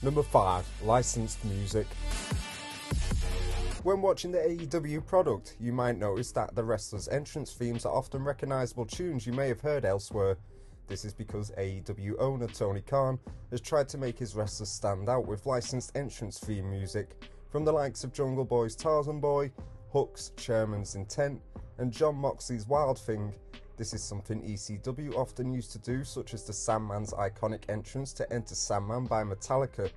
Number 5. Licensed music. When watching the AEW product, you might notice that the wrestlers' entrance themes are often recognisable tunes you may have heard elsewhere. This is because AEW owner Tony Khan has tried to make his wrestlers stand out with licensed entrance theme music from the likes of Jungle Boy's Tarzan Boy, Hook's Chairman's Intent, and Jon Moxley's Wild Thing. This is something ECW often used to do, such as the Sandman's iconic entrance to Enter Sandman by Metallica.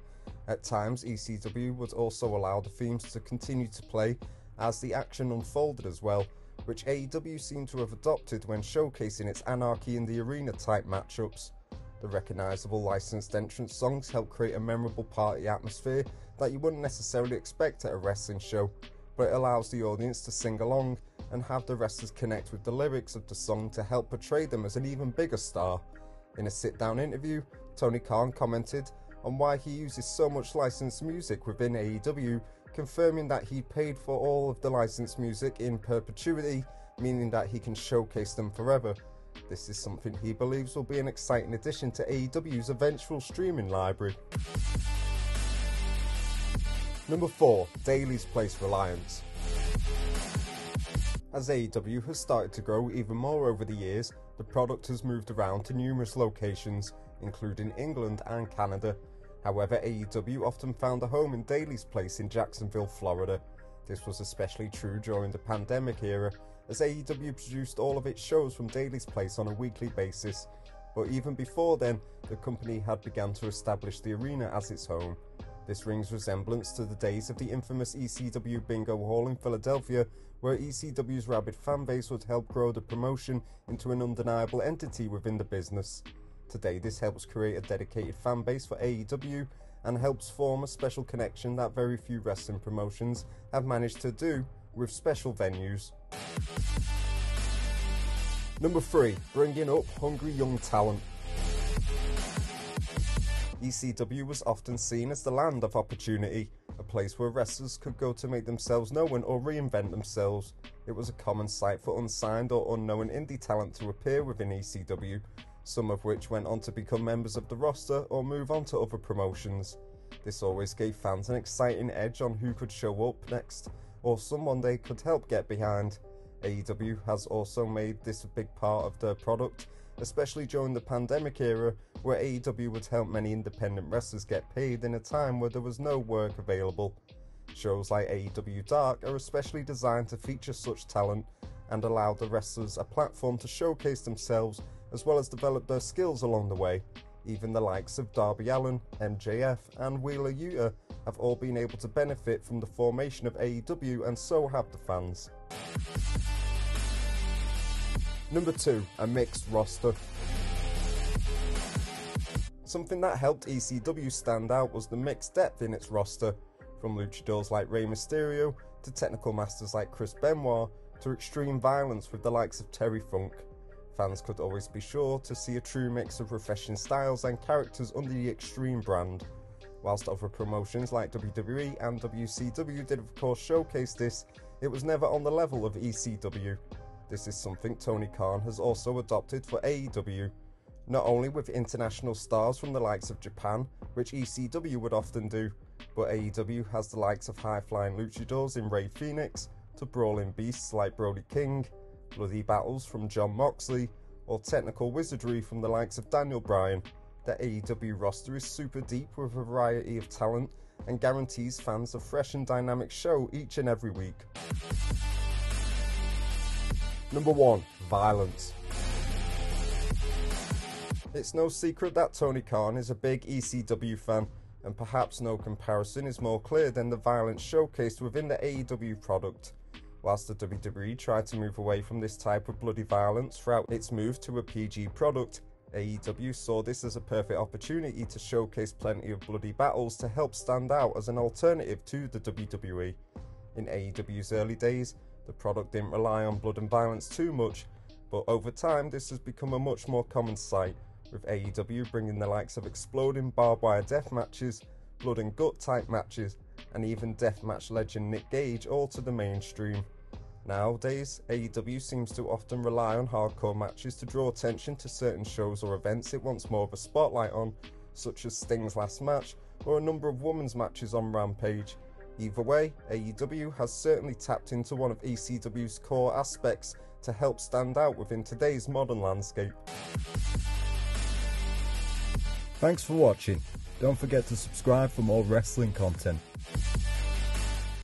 At times, ECW would also allow the themes to continue to play as the action unfolded as well, which AEW seemed to have adopted when showcasing its Anarchy in the Arena type matchups. The recognisable licensed entrance songs help create a memorable party atmosphere that you wouldn't necessarily expect at a wrestling show, but it allows the audience to sing along and have the wrestlers connect with the lyrics of the song to help portray them as an even bigger star. In a sit down interview, Tony Khan commented on why he uses so much licensed music within AEW, confirming that he paid for all of the licensed music in perpetuity, meaning that he can showcase them forever. This is something he believes will be an exciting addition to AEW's eventual streaming library. Number 4 Daily's Place Reliance. As AEW has started to grow even more over the years, the product has moved around to numerous locations, including England and Canada. However, AEW often found a home in Daily's Place in Jacksonville, Florida. This was especially true during the pandemic era, as AEW produced all of its shows from Daily's Place on a weekly basis. But even before then, the company had begun to establish the arena as its home. This rings resemblance to the days of the infamous ECW Bingo Hall in Philadelphia, where ECW's rabid fanbase would help grow the promotion into an undeniable entity within the business. Today, this helps create a dedicated fanbase for AEW and helps form a special connection that very few wrestling promotions have managed to do with special venues. Number 3. Bringing up hungry young talent. ECW was often seen as the land of opportunity, a place where wrestlers could go to make themselves known or reinvent themselves. It was a common sight for unsigned or unknown indie talent to appear within ECW, some of which went on to become members of the roster or move on to other promotions. This always gave fans an exciting edge on who could show up next, or someone they could help get behind. AEW has also made this a big part of their product especially during the pandemic era where AEW would help many independent wrestlers get paid in a time where there was no work available. Shows like AEW Dark are especially designed to feature such talent and allow the wrestlers a platform to showcase themselves as well as develop their skills along the way. Even the likes of Darby Allin, MJF, and Wheeler Yuta have all been able to benefit from the formation of AEW, and so have the fans. Number 2, a mixed roster. Something that helped ECW stand out was the mixed depth in its roster, from luchadors like Rey Mysterio to technical masters like Chris Benoit to extreme violence with the likes of Terry Funk. Fans could always be sure to see a true mix of refreshing styles and characters under the Extreme brand. Whilst other promotions like WWE and WCW did of course showcase this, it was never on the level of ECW. This is something Tony Khan has also adopted for AEW, not only with international stars from the likes of Japan, which ECW would often do, but AEW has the likes of high flying luchadors in Rey Fenix, to brawling beasts like Brody King, bloody battles from Jon Moxley, or technical wizardry from the likes of Daniel Bryan. The AEW roster is super deep with a variety of talent and guarantees fans a fresh and dynamic show each and every week. Number 1 Violence. It's no secret that Tony Khan is a big ECW fan, and perhaps no comparison is more clear than the violence showcased within the AEW product. Whilst the WWE tried to move away from this type of bloody violence throughout its move to a PG product, AEW saw this as a perfect opportunity to showcase plenty of bloody battles to help stand out as an alternative to the WWE. In AEW's early days, the product didn't rely on blood and violence too much, but over time this has become a much more common sight, with AEW bringing the likes of exploding barbed wire death matches, blood and gut type matches, and even deathmatch legend Nick Gage all to the mainstream. Nowadays, AEW seems to often rely on hardcore matches to draw attention to certain shows or events it wants more of a spotlight on, such as Sting's last match or a number of women's matches on Rampage. Either way, AEW has certainly tapped into one of ECW's core aspects to help stand out within today's modern landscape. Thanks for watching. Don't forget to subscribe for more wrestling content.